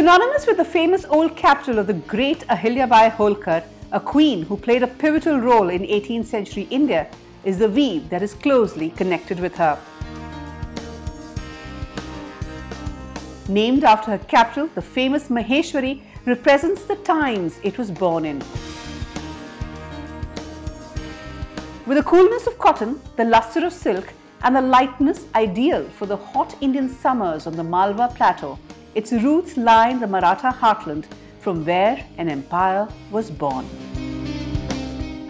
Synonymous with the famous old capital of the great Ahilyabai Holkar, a queen who played a pivotal role in 18th century India, is the weave that is closely connected with her. Named after her capital, the famous Maheshwari represents the times it was born in. With the coolness of cotton, the luster of silk, and the lightness ideal for the hot Indian summers on the Malwa plateau, its roots lie in the Maratha heartland from where an empire was born.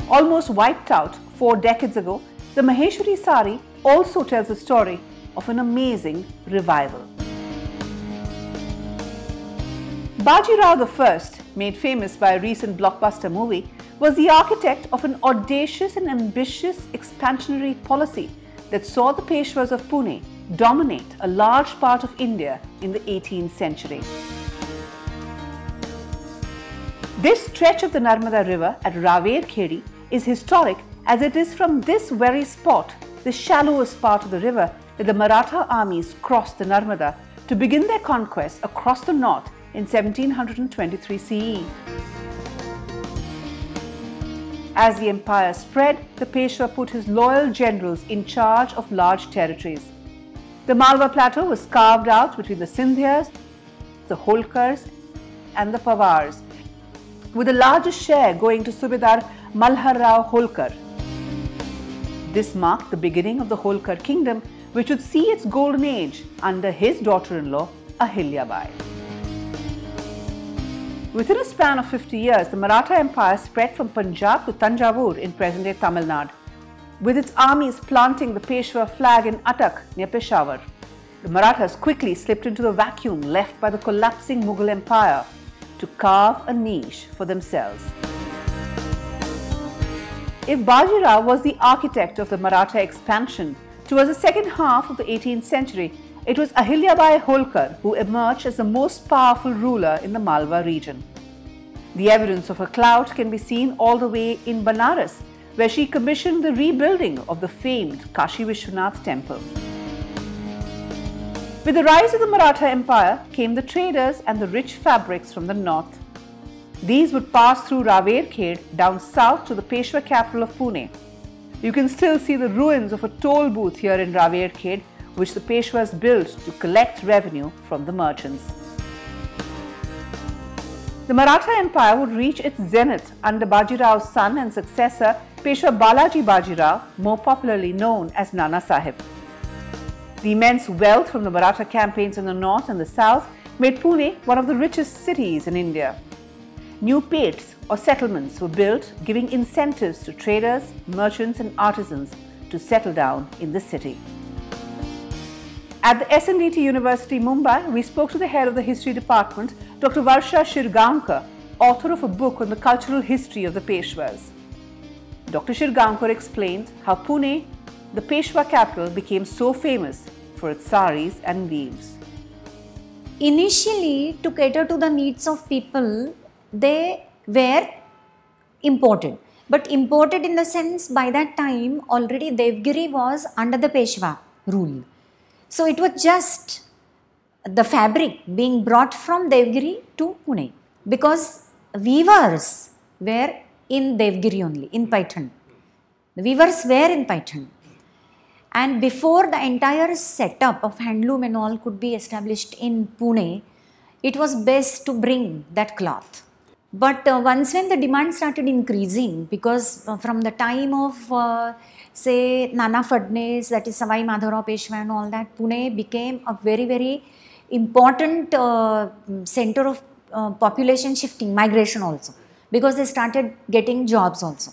Almost wiped out four decades ago, the Maheshwari sari also tells the story of an amazing revival. Bajirao I, made famous by a recent blockbuster movie, was the architect of an audacious and ambitious expansionary policy that saw the Peshwas of Pune dominate a large part of India in the 18th century. This stretch of the Narmada River at Raver Khedi is historic as it is from this very spot, the shallowest part of the river, that the Maratha armies crossed the Narmada to begin their conquest across the north in 1723 CE. As the empire spread, the Peshwa put his loyal generals in charge of large territories. The Malwa plateau was carved out between the Scindias, the Holkars and the Pawars, with the largest share going to Subedar Malhar Rao Holkar. This marked the beginning of the Holkar kingdom which would see its golden age under his daughter-in-law Ahilyabai. Within a span of 50 years, the Maratha Empire spread from Punjab to Tanjavur in present-day Tamil Nadu with its armies planting the Peshwa flag in Attock near Peshawar. The Marathas quickly slipped into the vacuum left by the collapsing Mughal Empire to carve a niche for themselves. If Bajirao was the architect of the Maratha expansion towards the second half of the 18th century, it was Ahilyabai Holkar who emerged as the most powerful ruler in the Malwa region. The evidence of her clout can be seen all the way in Banaras where she commissioned the rebuilding of the famed Kashi Vishwanath temple. With the rise of the Maratha Empire came the traders and the rich fabrics from the north. These would pass through Raver Khed down south to the Peshwa capital of Pune. You can still see the ruins of a toll booth here in Raver Khed which the Peshwas built to collect revenue from the merchants. The Maratha Empire would reach its zenith under Bajirao's son and successor Peshwa Balaji Bajirao, more popularly known as Nana Sahib. The immense wealth from the Maratha campaigns in the north and the south made Pune one of the richest cities in India. New peths or settlements were built, giving incentives to traders, merchants and artisans to settle down in the city. At the SNDT University, Mumbai, we spoke to the head of the history department, Dr. Varsha Shirgaonkar, author of a book on the cultural history of the Peshwas. Dr. Shirgaonkar explained how Pune, the Peshwa capital, became so famous for its saris and weaves. Initially, to cater to the needs of people, they were imported. But imported in the sense by that time already Devgiri was under the Peshwa rule. So it was just the fabric being brought from Devgiri to Pune because weavers were in Devgiri only, in Paithan. The weavers were in Paithan. And before the entire setup of handloom and all could be established in Pune, it was best to bring that cloth. But uh, once when the demand started increasing, because uh, from the time of uh, say Nana Fadnes, that is Savai Madhavrao Peshwa and all that, Pune became a very, very important uh, center of uh, population shifting, migration also, because they started getting jobs also.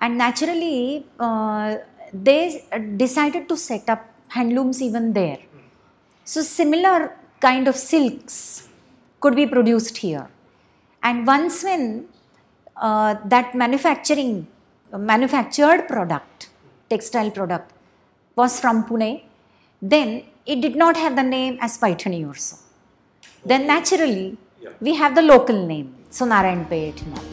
And naturally, uh, they decided to set up handlooms even there. So similar kind of silks could be produced here. And once when uh, that manufacturing, manufactured product textile product was from Pune, then it did not have the name as Paithani also. Then naturally, yeah. we have the local name, so Narayanpet.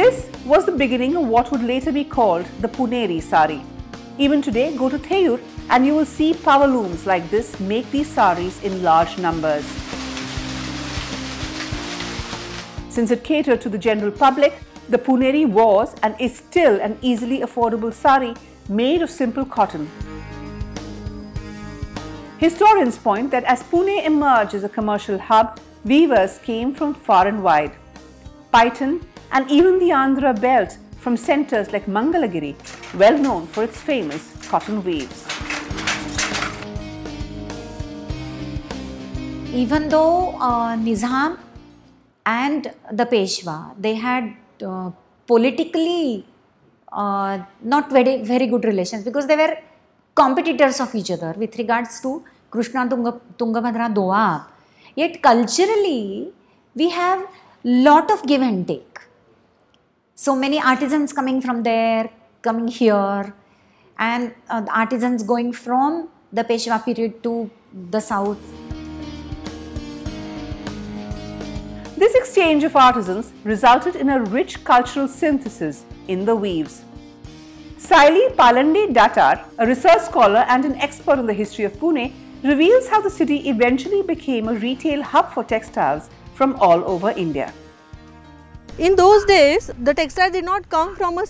This was the beginning of what would later be called the Puneri sari. Even today, go to Theyur and you will see power looms like this make these saris in large numbers. Since it catered to the general public, the Puneri was and is still an easily affordable sari made of simple cotton. Historians point that as Pune emerged as a commercial hub, weavers came from far and wide. Paithan and even the Andhra belt from centres like Mangalagiri, well known for its famous cotton weaves. Even though uh, Nizam and the Peshwa, they had uh, politically uh, not very, very good relations because they were competitors of each other with regards to Krishna Tunga, Tungabhadra Doab. Yet culturally, we have lot of give and take. So many artisans coming from there, coming here, and uh, artisans going from the Peshwa period to the south. This exchange of artisans resulted in a rich cultural synthesis in the weaves. Saili Palande Datar, a research scholar and an expert on the history of Pune, reveals how the city eventually became a retail hub for textiles from all over India. In those days, the textile did not come from a,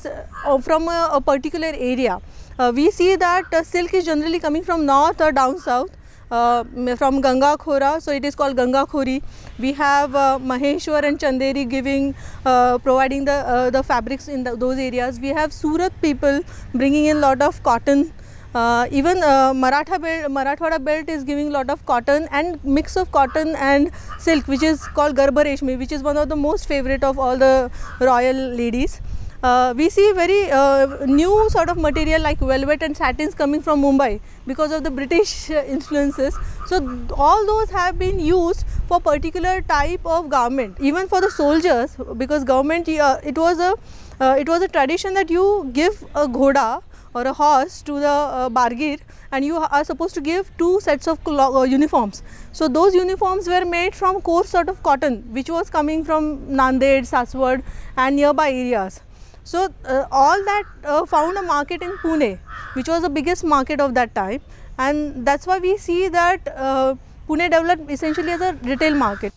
uh, from a, a particular area. Uh, we see that uh, silk is generally coming from north or down south. Uh, from Ganga Khora, so it is called Ganga Khori. We have uh, Maheshwar and Chanderi giving, uh, providing the uh, the fabrics in the, those areas. We have Surat people bringing in lot of cotton uh, even uh, Maratha belt, Marathwada belt is giving lot of cotton and mix of cotton and silk which is called Garba Reshmi which is one of the most favorite of all the royal ladies. Uh, we see very uh, new sort of material like velvet and satins coming from Mumbai because of the British uh, influences. So all those have been used for particular type of garment even for the soldiers because government uh, it was a it was a tradition that you give a ghoda or a horse to the uh, bargir and you are supposed to give two sets of uh, uniforms. So those uniforms were made from coarse sort of cotton which was coming from Nanded, Saswad and nearby areas. So uh, all that uh, found a market in Pune which was the biggest market of that time and that is why we see that uh, Pune developed essentially as a retail market.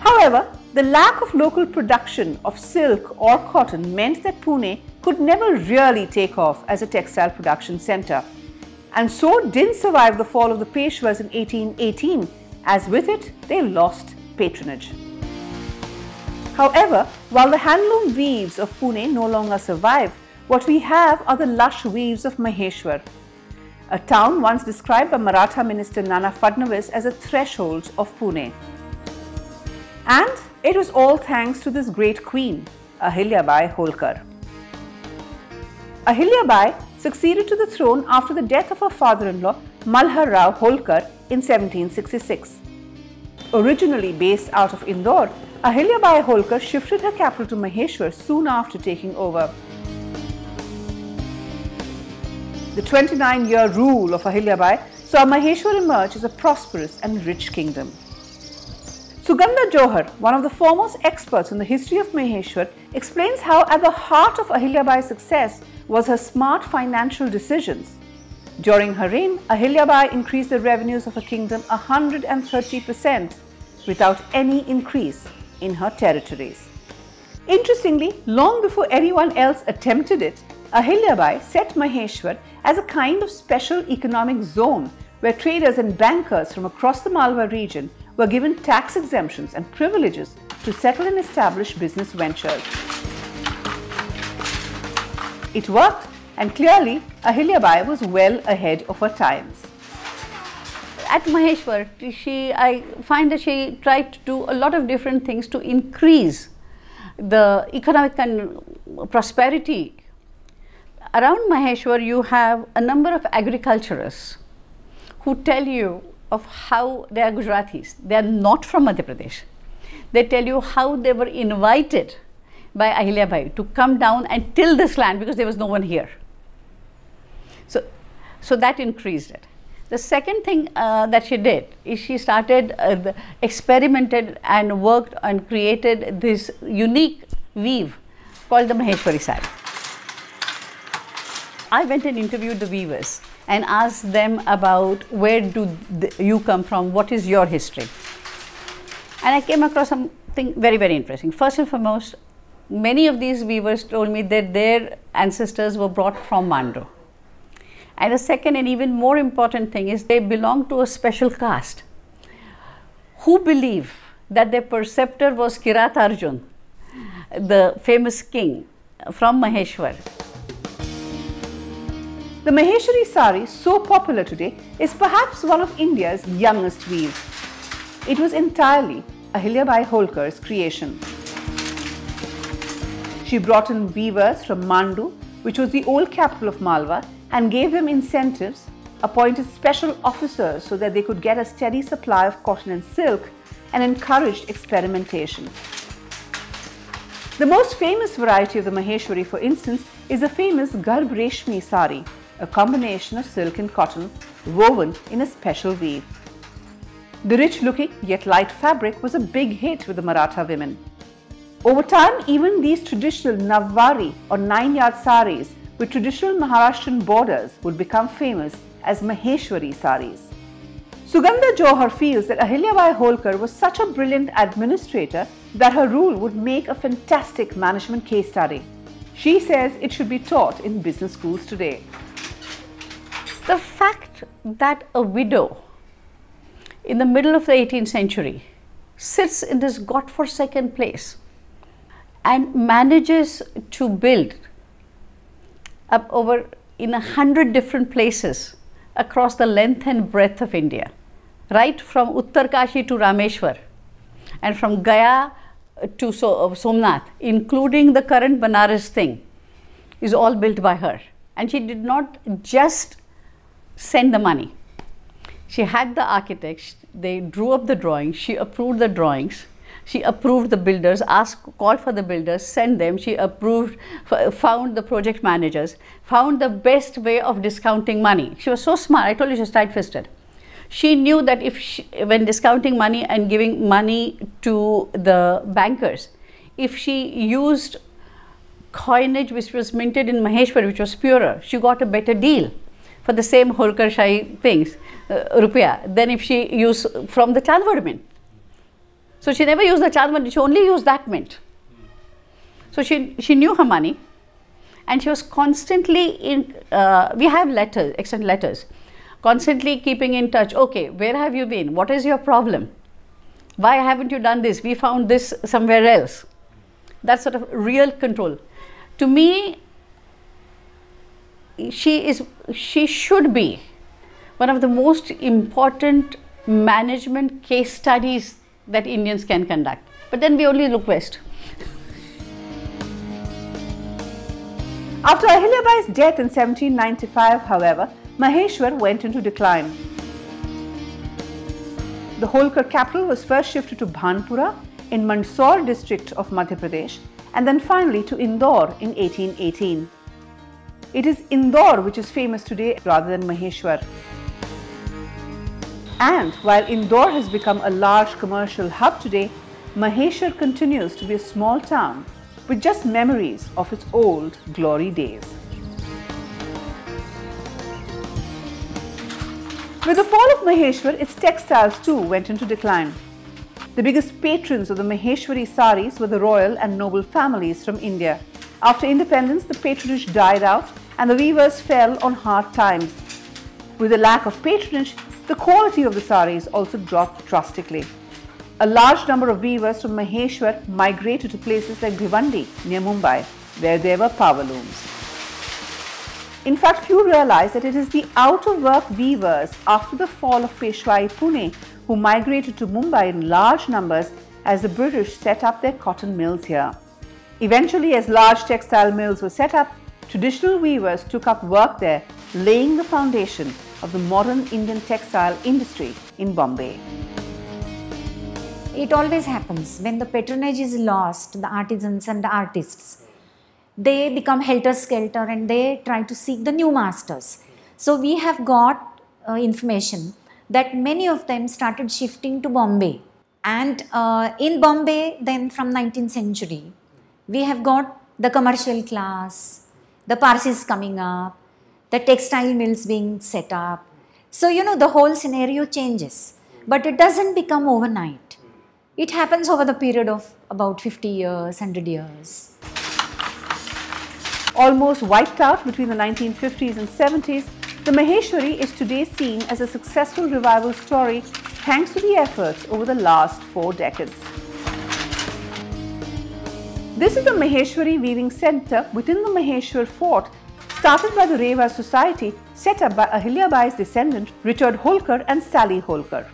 However, the lack of local production of silk or cotton meant that Pune could never really take off as a textile production centre and so didn't survive the fall of the Peshwas in 1818 as with it they lost patronage. However, while the handloom weaves of Pune no longer survive, what we have are the lush weaves of Maheshwar, a town once described by Maratha minister Nana Fadnavis as a threshold of Pune. And it was all thanks to this great queen, Ahilyabai Holkar. Ahilyabai succeeded to the throne after the death of her father-in-law Malhar Rao Holkar in 1766. Originally based out of Indore, Ahilyabai Holkar shifted her capital to Maheshwar soon after taking over. The 29-year rule of Ahilyabai saw Maheshwar emerge as a prosperous and rich kingdom. Sugandha Johar, one of the foremost experts in the history of Maheshwar, explains how at the heart of Ahilyabai's success was her smart financial decisions. During her reign, Ahilyabai increased the revenues of her kingdom 130% without any increase in her territories. Interestingly, long before anyone else attempted it, Ahilyabai set Maheshwar as a kind of special economic zone where traders and bankers from across the Malwa region were given tax exemptions and privileges to settle and establish business ventures. It worked and clearly Ahilyabai was well ahead of her times. At Maheshwar, she, I find that she tried to do a lot of different things to increase the economic and prosperity. Around Maheshwar, you have a number of agriculturists who tell you of how they are Gujaratis. They are not from Madhya Pradesh. They tell you how they were invited by Ahilyabai to come down and till this land because there was no one here. So, so that increased it. The second thing uh, that she did is she started, uh, experimented and worked and created this unique weave called the Maheshwari sari. I went and interviewed the weavers and asked them about where do you come from, what is your history. And I came across something very, very interesting. First and foremost, many of these weavers told me that their ancestors were brought from Mandu. And the second and even more important thing is they belong to a special caste who believe that their preceptor was Kirat Arjun, the famous king from Maheshwar. The Maheshwari sari, so popular today, is perhaps one of India's youngest weaves. It was entirely Ahilyabai Holkar's creation. She brought in weavers from Mandu, which was the old capital of Malwa, and gave them incentives, appointed special officers so that they could get a steady supply of cotton and silk, and encouraged experimentation. The most famous variety of the Maheshwari, for instance, is the famous Garbh Reshmi sari, a combination of silk and cotton woven in a special weave. The rich looking yet light fabric was a big hit with the Maratha women. Over time, even these traditional Navwari or nine yard saris with traditional Maharashtrian borders would become famous as Maheshwari saris. Sugandha Johar feels that Ahilyabai Holkar was such a brilliant administrator that her rule would make a fantastic management case study. She says it should be taught in business schools today. The fact that a widow in the middle of the 18th century sits in this god-forsaken place and manages to build up over in a hundred different places across the length and breadth of India, right from Uttarkashi to Rameshwar and from Gaya to so- uh, Somnath, including the current Banaras thing, is all built by her. And she did not just send the money. She had the architects, they drew up the drawings, she approved the drawings, she approved the builders, asked, called for the builders, sent them, she approved, found the project managers, found the best way of discounting money. She was so smart, I told you she was tight fisted. She knew that if she, when discounting money and giving money to the bankers, if she used coinage which was minted in Maheshwar, which was purer, she got a better deal for the same Holkar Shahi things, uh, rupiah, than if she used from the Chandwad mint. So she never used the Chandwad, she only used that mint. So she, she knew her money and she was constantly in, uh, we have letters, extant letters, constantly keeping in touch. Okay, where have you been? What is your problem? Why haven't you done this? We found this somewhere else. That sort of real control. To me, she is she should be one of the most important management case studies that Indians can conduct. But then we only look west. After Ahilyabai's death in 1795, however, Maheshwar went into decline. The Holkar capital was first shifted to Bhanpura in Mandsaur district of Madhya Pradesh and then finally to Indore in 1818. It is Indore which is famous today rather than Maheshwar. And while Indore has become a large commercial hub today, Maheshwar continues to be a small town with just memories of its old glory days. With the fall of Maheshwar, its textiles too went into decline. The biggest patrons of the Maheshwari saris were the royal and noble families from India. After independence, the patronage died out and the weavers fell on hard times. With the lack of patronage, the quality of the saris also dropped drastically. A large number of weavers from Maheshwar migrated to places like Bhiwandi near Mumbai, where there were power looms. In fact, few realize that it is the out of work weavers after the fall of Peshwai Pune who migrated to Mumbai in large numbers as the British set up their cotton mills here. Eventually, as large textile mills were set up, traditional weavers took up work there, laying the foundation of the modern Indian textile industry in Bombay. It always happens when the patronage is lost, the artisans and the artists, they become helter skelter and they try to seek the new masters. So, we have got uh, information that many of them started shifting to Bombay. And uh, in Bombay, then from 19th century, we have got the commercial class, the Parsis coming up, the textile mills being set up. So, you know, the whole scenario changes, but it doesn't become overnight. It happens over the period of about 50 years, 100 years. Almost wiped out between the 1950s and 70s, the Maheshwari is today seen as a successful revival story thanks to the efforts over the last four decades. This is the Maheshwari Weaving Center within the Maheshwar Fort, started by the Rehwa Society, set up by Ahilyabai's descendant Richard Holkar and Sally Holkar.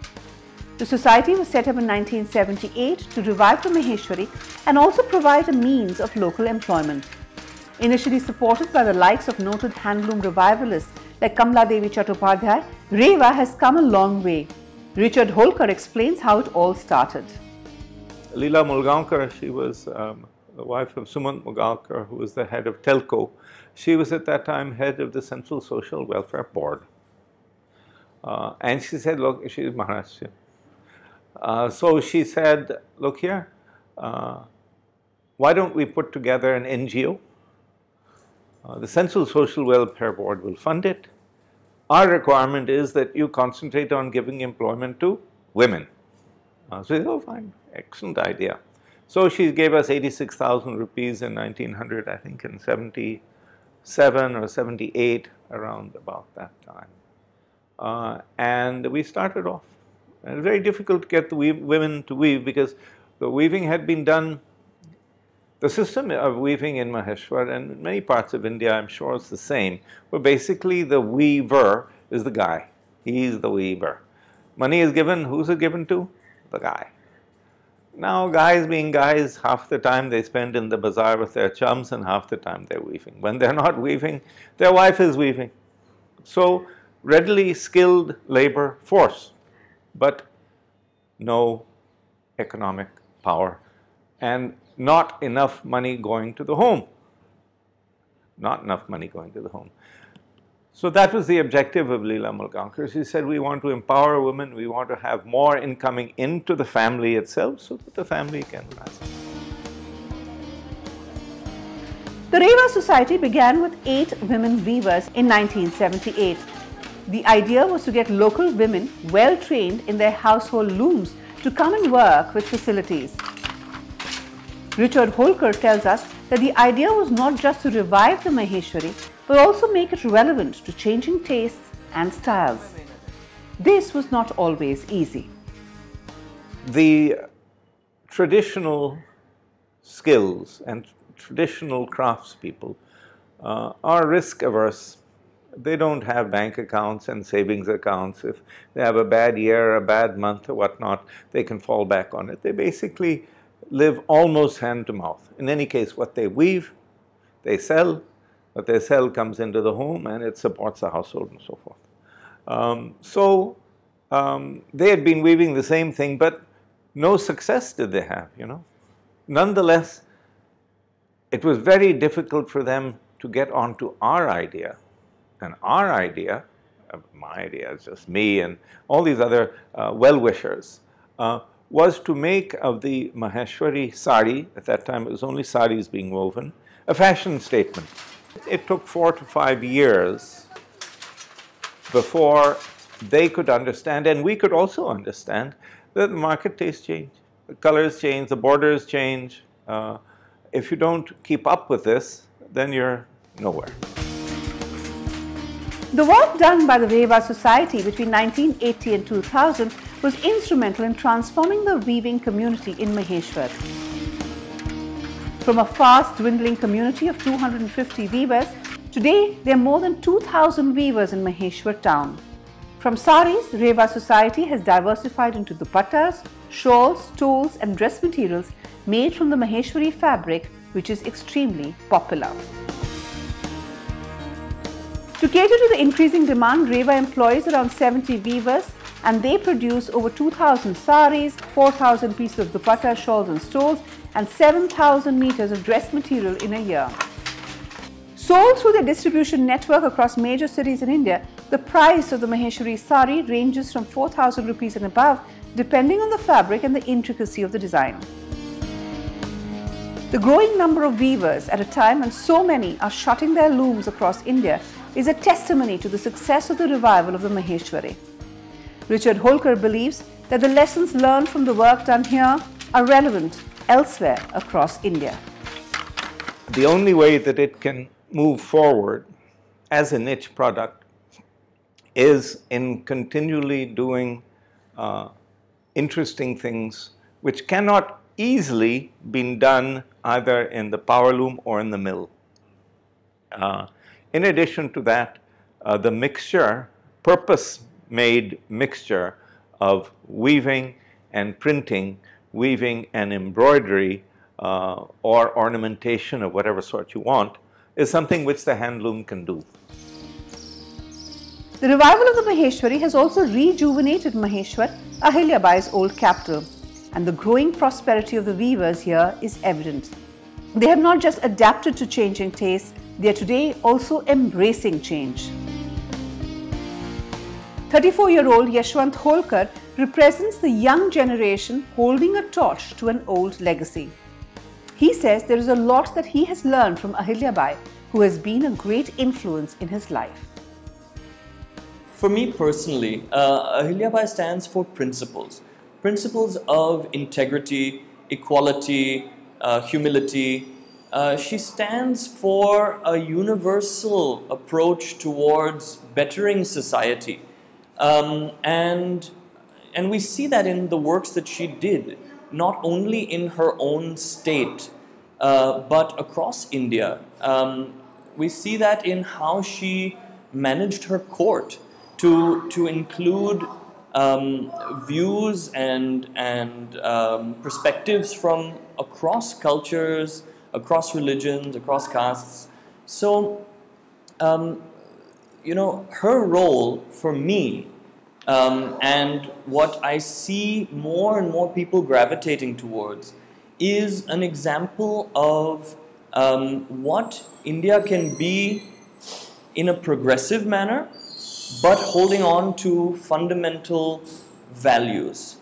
The society was set up in 1978 to revive the Maheshwari and also provide a means of local employment. Initially supported by the likes of noted handloom revivalists like Kamla Devi Chattopadhyay, Rehwa has come a long way. Richard Holkar explains how it all started. Leela Mulgaonkar, she was um, the wife of Sumant Mulgaonkar, who was the head of Telco. She was at that time head of the Central Social Welfare Board. Uh, and she said, look, she's Maharashtrian. Uh, so she said, look here, uh, why don't we put together an NGO uh, the Central Social Welfare Board will fund it. Our requirement is that you concentrate on giving employment to women. Uh, so, oh, fine, excellent idea. So she gave us 86,000 rupees in 1900, I think in 77 or 78, around about that time. Uh, and we started off. And it was very difficult to get the women to weave because the weaving had been done the system of weaving in Maheshwar and many parts of India, I'm sure it's the same, where basically the weaver is the guy. He's the weaver. Money is given, who's it given to? The guy. Now, guys being guys, half the time they spend in the bazaar with their chums and half the time they're weaving. When they're not weaving, their wife is weaving. So, readily skilled labor force, but no economic power. And not enough money going to the home. Not enough money going to the home. So that was the objective of Leela Mulgaonkar. She said, we want to empower women, we want to have more incoming into the family itself so that the family can rise. The Rehwa Society began with eight women weavers in 1978. The idea was to get local women well trained in their household looms to come and work with facilities. Richard Holkar tells us that the idea was not just to revive the Maheshwari, but also make it relevant to changing tastes and styles. This was not always easy. The traditional skills and traditional craftspeople uh, are risk averse. They don't have bank accounts and savings accounts. If they have a bad year, a bad month, or whatnot, they can fall back on it. They basically live almost hand to mouth. In any case, what they weave, they sell, they sell comes into the home and it supports the household and so forth. Um, so um, they had been weaving the same thing, but no success did they have, you know. Nonetheless, it was very difficult for them to get onto our idea. And our idea, uh, my idea is just me and all these other uh, well-wishers, uh, was to make of the Maheshwari sari, at that time it was only saris being woven, a fashion statement. It took four to five years before they could understand, and we could also understand, that the market tastes change, the colors change, the borders change. Uh, if you don't keep up with this, then you're nowhere. The work done by the Rehwa Society between 1980 and 2000 was instrumental in transforming the weaving community in Maheshwar. From a fast dwindling community of 250 weavers, today there are more than 2000 weavers in Maheshwar town. From saris, Rehwa Society has diversified into dupattas, shawls, stoles and dress materials made from the Maheshwari fabric which is extremely popular. To cater to the increasing demand, Rehwa employs around 70 weavers and they produce over 2,000 saris, 4,000 pieces of dupatta, shawls and stoles and 7,000 meters of dress material in a year. Sold through their distribution network across major cities in India, the price of the Maheshwari sari ranges from 4,000 rupees and above depending on the fabric and the intricacy of the design. The growing number of weavers at a time when so many are shutting their looms across India is a testimony to the success of the revival of the Maheshwari. Richard Holkar believes that the lessons learned from the work done here are relevant elsewhere across India. The only way that it can move forward as a niche product is in continually doing uh, interesting things which cannot easily be done either in the power loom or in the mill. Uh, in addition to that, uh, the mixture, purpose-made mixture of weaving and printing, weaving and embroidery uh, or ornamentation of whatever sort you want is something which the handloom can do. The revival of the Maheshwari has also rejuvenated Maheshwar, Ahilyabai's old capital, and the growing prosperity of the weavers here is evident. They have not just adapted to changing tastes, they are today also embracing change. 34 year old Yashwant Holkar represents the young generation holding a torch to an old legacy. He says there is a lot that he has learned from Ahilyabai, who has been a great influence in his life. For me personally, uh, Ahilyabai stands for principles. Principles of integrity, equality, uh, humility. Uh, she stands for a universal approach towards bettering society. Um, and, and we see that in the works that she did, not only in her own state, uh, but across India. Um, we see that in how she managed her court to, to include um, views and, and um, perspectives from across cultures, across religions, across castes. So, um, you know, her role for me um, and what I see more and more people gravitating towards is an example of um, what India can be in a progressive manner, but holding on to fundamental values.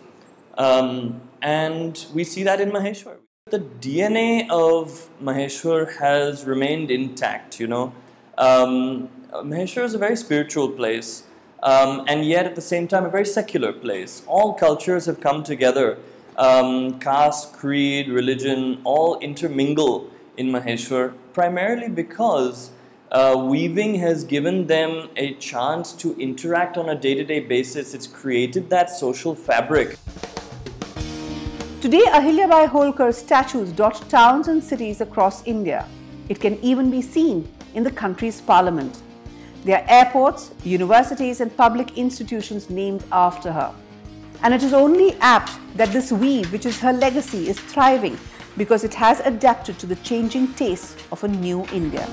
Um, and we see that in Maheshwar. The DNA of Maheshwar has remained intact, you know. Um, Maheshwar is a very spiritual place, um, and yet at the same time a very secular place. All cultures have come together. Um, caste, creed, religion, all intermingle in Maheshwar, primarily because uh, weaving has given them a chance to interact on a day-to-day basis. It's created that social fabric. Today, Ahilyabai Holkar statues dot towns and cities across India. It can even be seen in the country's parliament. There are airports, universities and public institutions named after her. And it is only apt that this weave, which is her legacy, is thriving because it has adapted to the changing tastes of a new India.